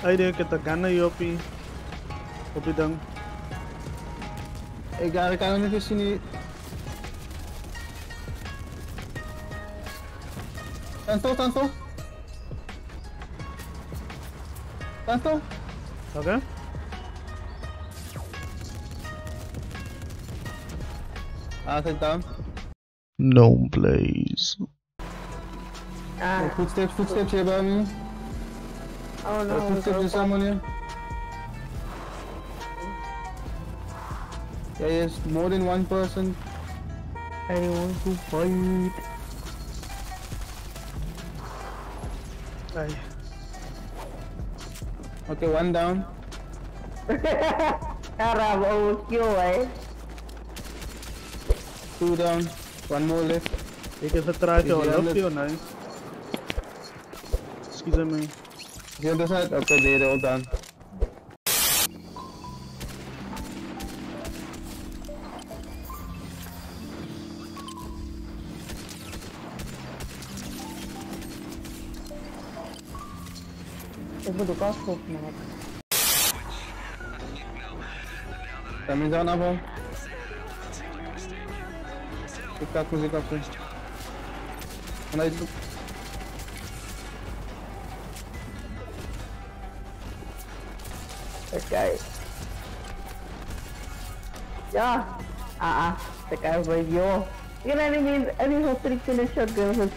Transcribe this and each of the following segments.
Ayun kita gana yopi. Kopi dang. Eh, gari ka naman kasi ni... Tanto, tanto! Tanto! Okay? Ah, sit down. No place. Oh, footsteps, footsteps here by me. Oh no. Let's skip this ammunition. There is more than one person. I want to fight. Aye. Okay, one down. Arab overkill, eh? Two down. One more left. एक ऐसा तरह से और होना है। Excuse me. The other side? Okay, they're all done. Eu vou do carro mano. Tá me dando na o Ficar com o Zico à frente. Okay. guy. Yeah. Ah, ah. uh, that guy was yo. You know what I mean? Any hosting finish shotgun was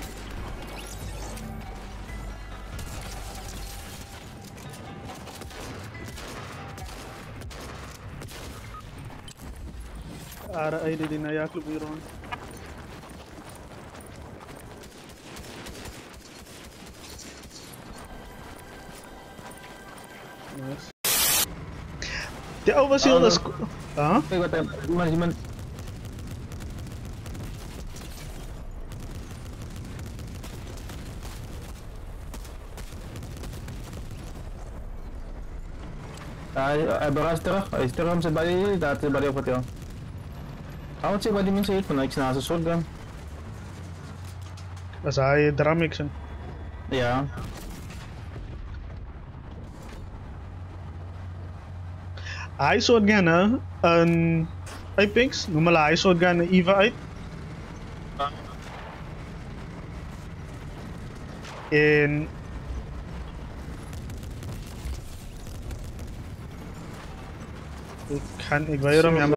RI did in a Yaklu Miron. Yes. Die ou was heel Oh, das. Ah? Hey, what time? Gimana, gimana? Ay, ay baka istira. Ay istira sa bali, dati bali ako tiyo. Ako si bali min sa ito, na sinasasod ka. Was ay drum action. Aizod nga na an I Pinks, gumala Aizod nga na Eva ay in kann ich weiter mehr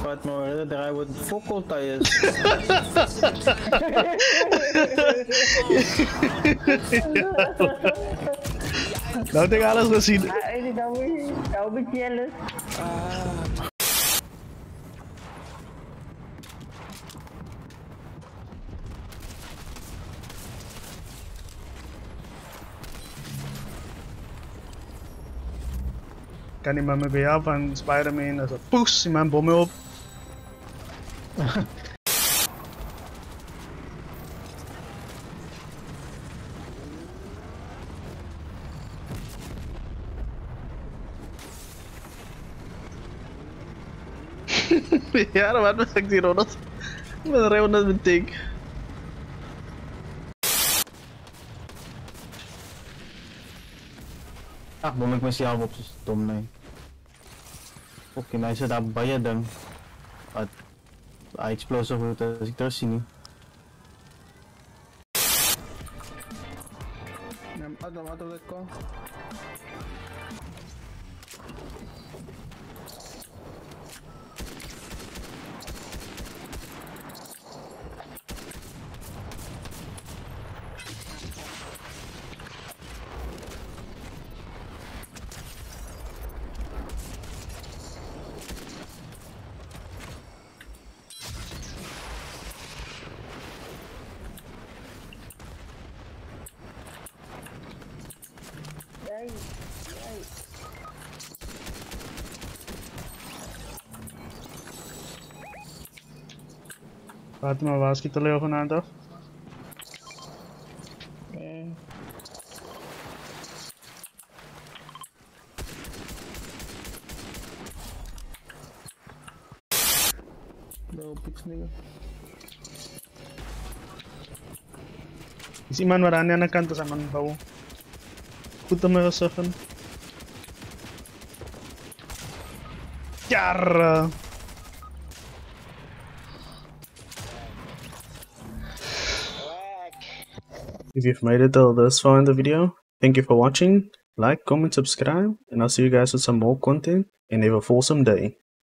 Fatma orada, I would focal tires. Nou, ik heb alles gezien. ah, ik jealous. Kan iemand me bij jou van Spider-Man, also poes, in mijn bommen op. ja, dat was ik die Ronald. Ik ben er met mijn tank. Ah, bumalik mo si Abo sa tom na yun. Okay, na isa dapat bayad ang at ah, explosive ko ito si sini. Ada mata ulit Pati maar, waar kita de leeuw vanuit af? Is iemand berani aan de sa If you've made it till this far in the video, thank you for watching. Like, comment, subscribe, and I'll see you guys with some more content and have a fulsome day.